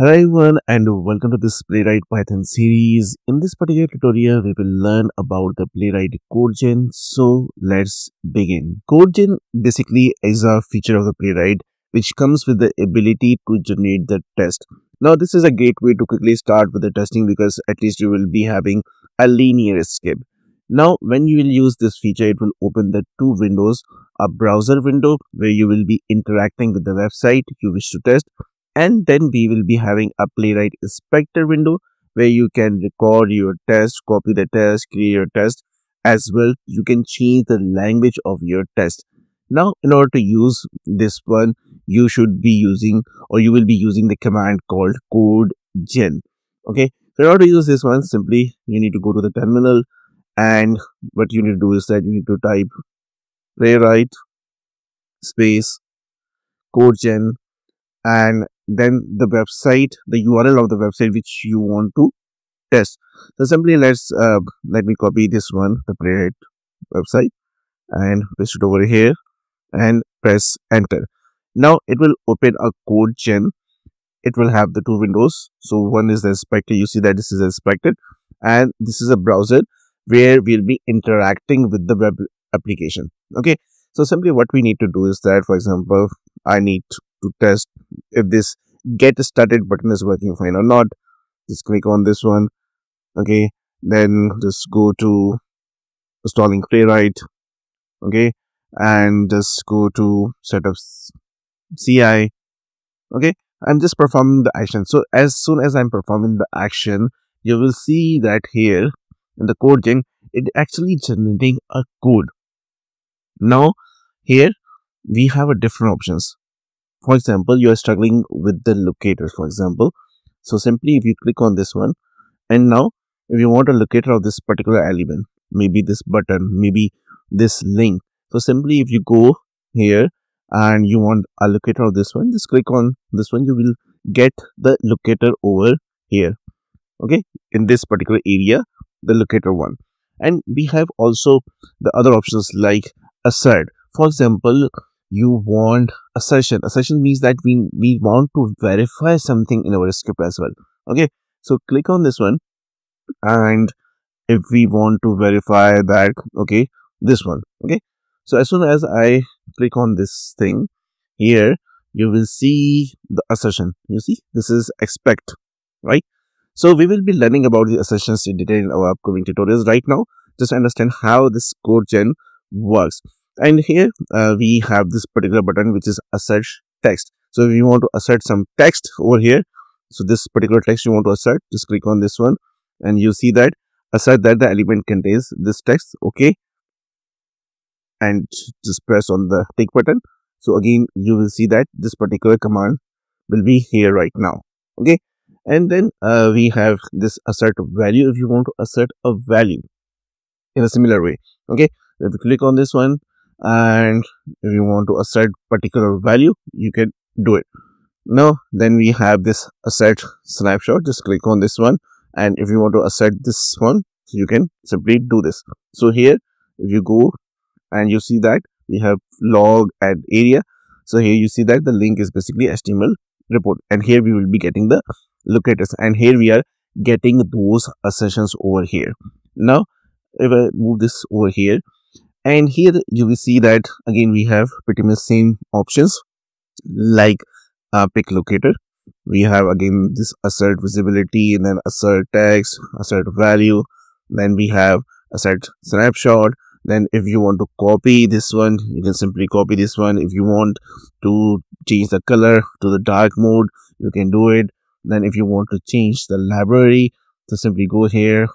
Hello everyone and welcome to this Playwright Python series. In this particular tutorial, we will learn about the Playwright CodeGen. So let's begin. CodeGen basically is a feature of the Playwright which comes with the ability to generate the test. Now this is a great way to quickly start with the testing because at least you will be having a linear script. Now when you will use this feature, it will open the two windows, a browser window where you will be interacting with the website you wish to test and then we will be having a playwright inspector window where you can record your test copy the test create your test as well you can change the language of your test. Now in order to use this one you should be using or you will be using the command called code gen. Okay? So in order to use this one simply you need to go to the terminal and what you need to do is that you need to type playwright space code gen and then the website the url of the website which you want to test. So simply let's uh, let me copy this one the playwright website and paste it over here and press enter. Now it will open a code gen it will have the two windows. So one is the inspector. You see that this is inspected. And this is a browser where we'll be interacting with the web application. Okay? So simply what we need to do is that for example i need to test if this get started button is working fine or not. Just click on this one okay? Then just go to installing playwright okay? And just go to setup ci okay? I'm just performing the action. So as soon as i'm performing the action you will see that here in the code gen it actually generating a code. Now here we have a different options for example you are struggling with the locators for example. So simply if you click on this one and now if you want a locator of this particular element maybe this button maybe this link. So simply if you go here and you want a locator of this one just click on this one. You will get the locator over here. Okay? In this particular area the locator one. And we have also the other options like assert. For example you want assertion assertion means that we we want to verify something in our script as well. Okay? So click on this one and if we want to verify that okay this one. Okay? So as soon as i click on this thing here you will see the assertion. You see? This is expect right? So we will be learning about the assertions in detail in our upcoming tutorials right now. Just understand how this code gen works and here. Uh, we have this particular button which is assert text. So if you want to assert some text over here so this particular text you want to assert just click on this one and you see that assert that the element contains this text okay? And just press on the tick button. So again you will see that this particular command will be here right now okay? And then uh, we have this assert value if you want to assert a value in a similar way okay? If you click on this one and if you want to assert particular value you can do it. Now then we have this assert snapshot. Just click on this one. And if you want to assert this one you can simply do this. So here if you go and you see that we have log and area. So here you see that the link is basically html report. And here we will be getting the locators. And here we are getting those assertions over here. Now if i move this over here and here you will see that again we have pretty much same options like uh, pick locator. We have again this assert visibility and then assert text assert value. Then we have assert snapshot. Then if you want to copy this one you can simply copy this one. If you want to change the color to the dark mode you can do it. Then if you want to change the library so simply go here.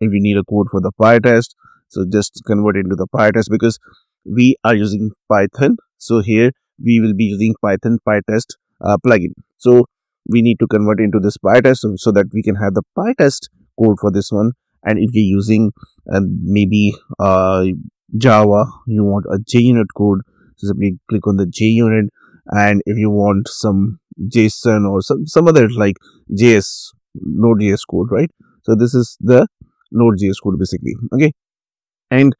If you need a code for the PyTest so just convert it into the pytest because we are using python. So here we will be using python pytest uh, plugin. So we need to convert into this pytest so, so that we can have the pytest code for this one. And if you're using uh, maybe uh, java you want a junit code so simply click on the junit. And if you want some json or some some other like js node.js code right? So this is the node.js code basically okay and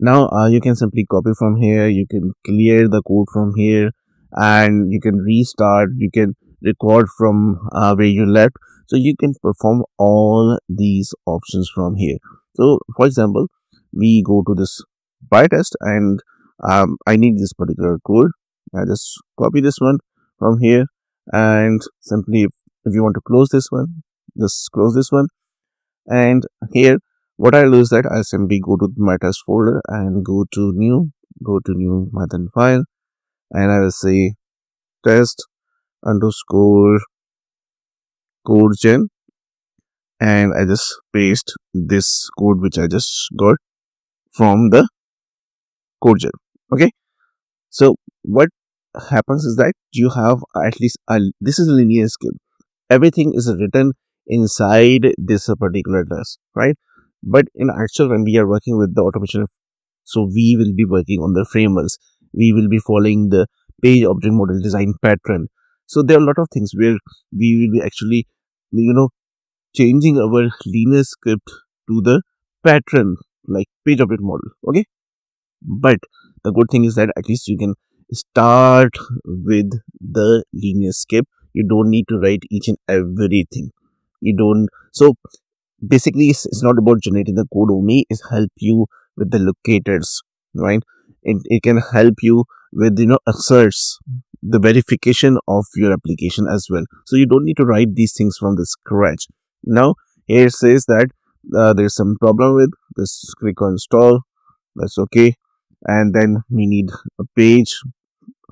now uh, you can simply copy from here you can clear the code from here and you can restart you can record from uh, where you left. So you can perform all these options from here. So for example we go to this PyTest and um, I need this particular code. I just copy this one from here and simply if, if you want to close this one just close this one. And here what I'll do is that I'll simply go to my test folder and go to new go to new Python file and I will say test underscore code gen and I just paste this code which I just got from the code gen okay? So what happens is that you have at least a this is a linear script everything is written inside this particular test right but in actual when we are working with the automation so we will be working on the frameworks we will be following the page object model design pattern. So there are a lot of things where we will be actually you know changing our linear script to the pattern like page object model okay? But the good thing is that at least you can start with the linear script. you don't need to write each and everything. You don't so basically it's, it's not about generating the code only it's help you with the locators right? It, it can help you with you know asserts the verification of your application as well. So you don't need to write these things from the scratch. Now here it says that uh, there's some problem with this click on install that's okay. And then we need a page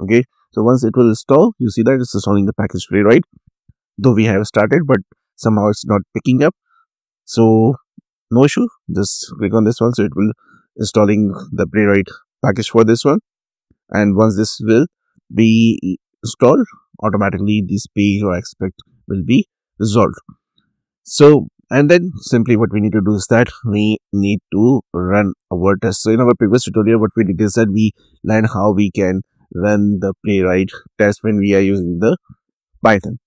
okay? So once it will install you see that it's installing the package right? Though we have started but somehow it's not picking up so no issue. Just click on this one so it will installing the playwright package for this one. And once this will be installed automatically this page or expect will be resolved. So and then simply what we need to do is that we need to run our test. So in our previous tutorial what we did is that we learned how we can run the playwright test when we are using the python.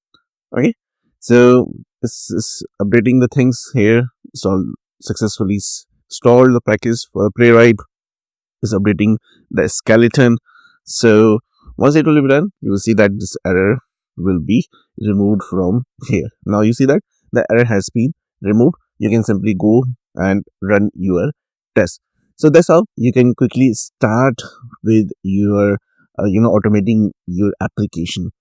Okay? So this is updating the things here. So successfully installed the package for playwright is updating the skeleton. So once it will be done you will see that this error will be removed from here. Now you see that the error has been removed. You can simply go and run your test. So that's how you can quickly start with your uh, you know automating your application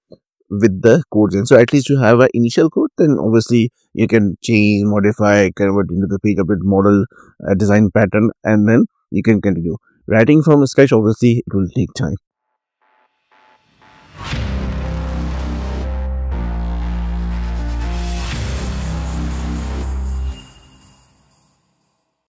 with the code and so at least you have an initial code then obviously you can change modify convert into the page object model uh, design pattern and then you can continue. Writing from scratch obviously it will take time